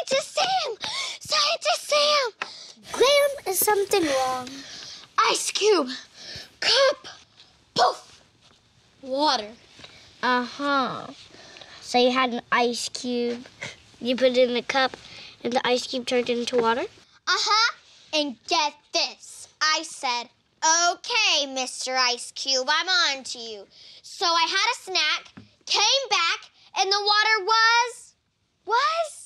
Scientist Sam! Scientist Sam! Graham is something wrong. Ice cube. Cup. Poof. Water. Uh-huh. So you had an ice cube. You put it in the cup, and the ice cube turned into water? Uh-huh. And get this. I said, okay, Mr. Ice Cube, I'm on to you. So I had a snack, came back, and the water was... was...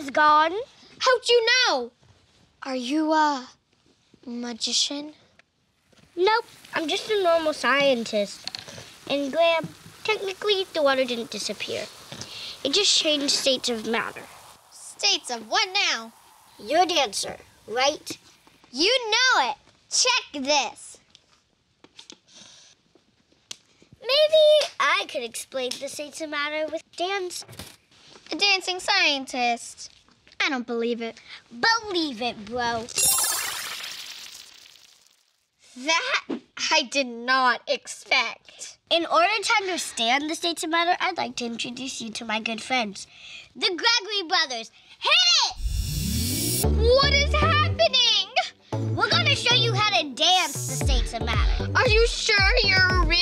Was gone. How'd you know? Are you a magician? Nope, I'm just a normal scientist. And Graham, technically, the water didn't disappear. It just changed states of matter. States of what now? You're a dancer, right? You know it. Check this. Maybe I could explain the states of matter with dance. A dancing scientist. I don't believe it. Believe it, bro. That I did not expect. In order to understand the states of matter, I'd like to introduce you to my good friends, the Gregory brothers. Hit it! What is happening? We're to show you how to dance the states of matter. Are you sure you're real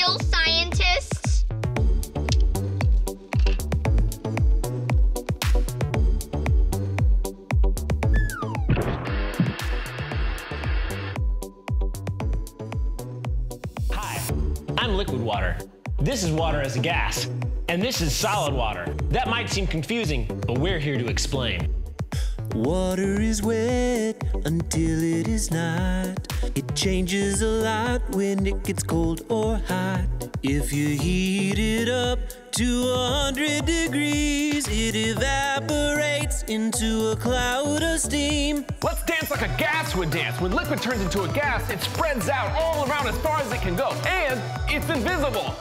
I'm liquid water. This is water as a gas. And this is solid water. That might seem confusing, but we're here to explain. Water is wet until it is not. It changes a lot when it gets cold or hot. If you heat it up to 100 degrees, it evaporates into a cloud of steam. Let's dance like a gas would dance. When liquid turns into a gas, it spreads out all around as far as it can go, and it's invisible.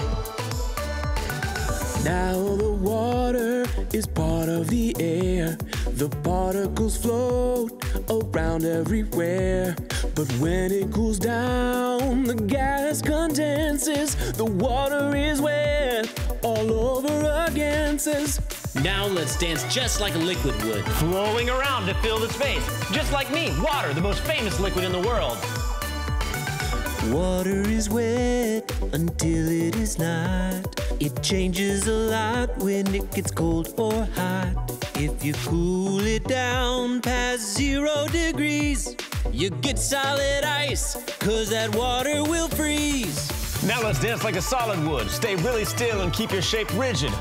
Now the water is part of the air. The particles float around everywhere. But when it cools down, the gas condenses. The water is wet all over again. Says, Now let's dance just like a liquid would. Flowing around to fill the space. Just like me, water, the most famous liquid in the world. Water is wet until it is not. It changes a lot when it gets cold or hot. If you cool it down past zero degrees, you get solid ice, cause that water will freeze. Now let's dance like a solid would. Stay really still and keep your shape rigid.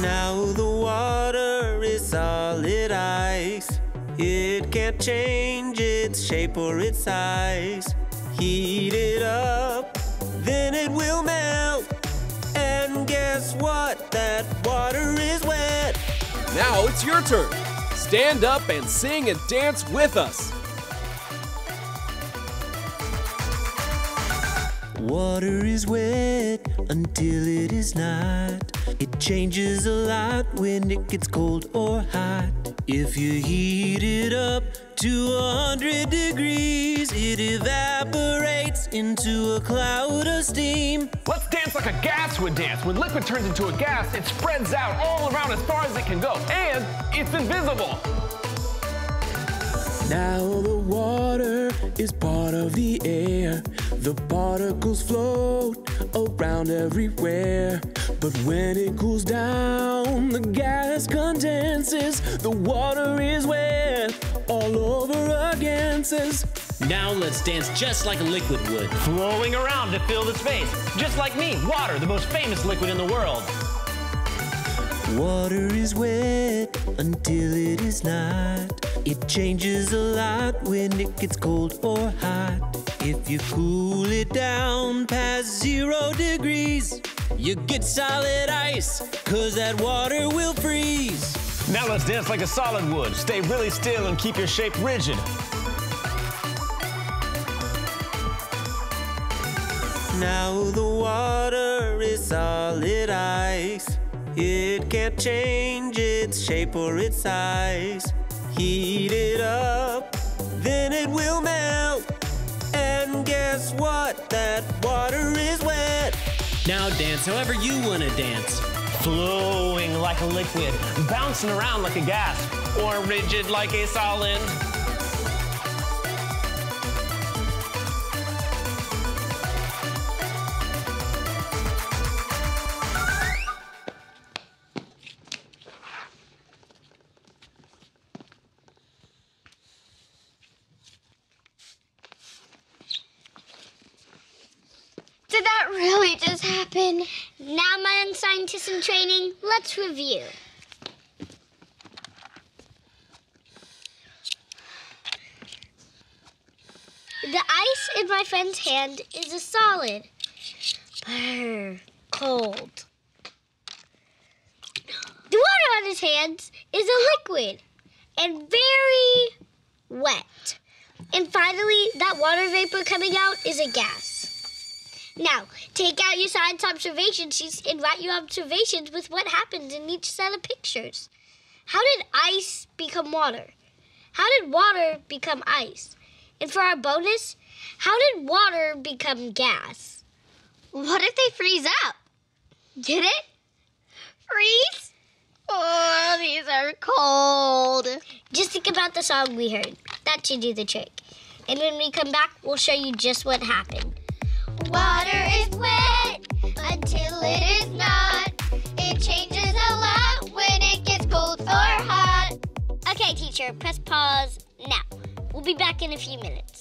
Now the water is solid ice. It can't change its shape or its size. Heat it up, then it will melt. And guess what? That water is wet. Now it's your turn. Stand up and sing and dance with us. Water is wet until it is not. It changes a lot when it gets cold or hot. If you heat it up to 100 degrees, it evaporates into a cloud of steam. Let's dance like a gas would dance. When liquid turns into a gas, it spreads out all around as far as it can go, and it's invisible. Now the water is part of the air. The particles float around everywhere. But when it cools down, the gas condenses. The water is wet all over again. Says, Now let's dance just like a liquid would. Flowing around to fill the space. Just like me, water, the most famous liquid in the world. Water is wet until it is not. It changes a lot when it gets cold or hot. If you cool it down past zero degrees, you get solid ice, cause that water will freeze. Now let's dance like a solid would. Stay really still and keep your shape rigid. Now the water is solid ice. It can't change its shape or its size. Heat it up, then it will melt. And guess what? That water is wet. Now dance however you want to dance. flowing like a liquid, bouncing around like a gas, or rigid like a solid. Really just happen? Now, my young scientists in training, let's review. The ice in my friend's hand is a solid. Brr, cold. The water on his hands is a liquid and very wet. And finally, that water vapor coming out is a gas. Now, take out your science observation sheets and write your observations with what happens in each set of pictures. How did ice become water? How did water become ice? And for our bonus, how did water become gas? What if they freeze up? Did it? Freeze? Oh, these are cold. Just think about the song we heard. That should do the trick. And when we come back, we'll show you just what happened. Water is wet until it is not. It changes a lot when it gets cold or hot. Okay, teacher, press pause now. We'll be back in a few minutes.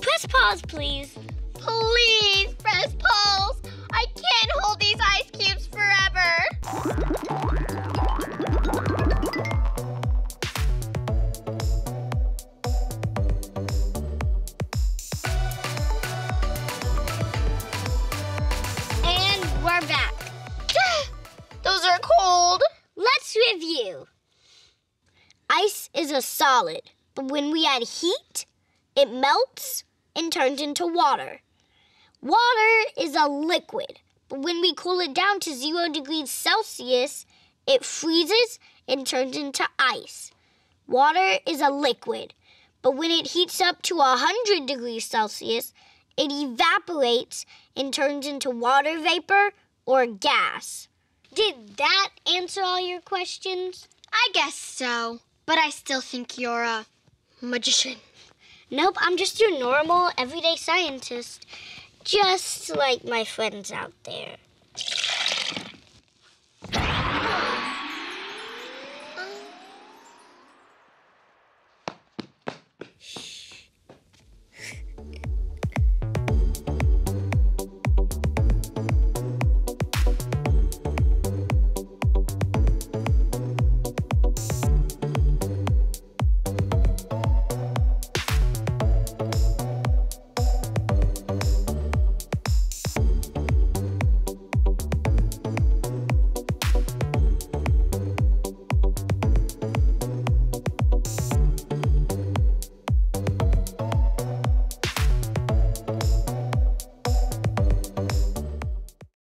Press pause, please. Please press pause. I can't hold these ice cubes forever. Solid, but when we add heat, it melts and turns into water. Water is a liquid, but when we cool it down to zero degrees Celsius, it freezes and turns into ice. Water is a liquid, but when it heats up to 100 degrees Celsius, it evaporates and turns into water vapor or gas. Did that answer all your questions? I guess so, but I still think you're a magician. Nope, I'm just your normal, everyday scientist. Just like my friends out there.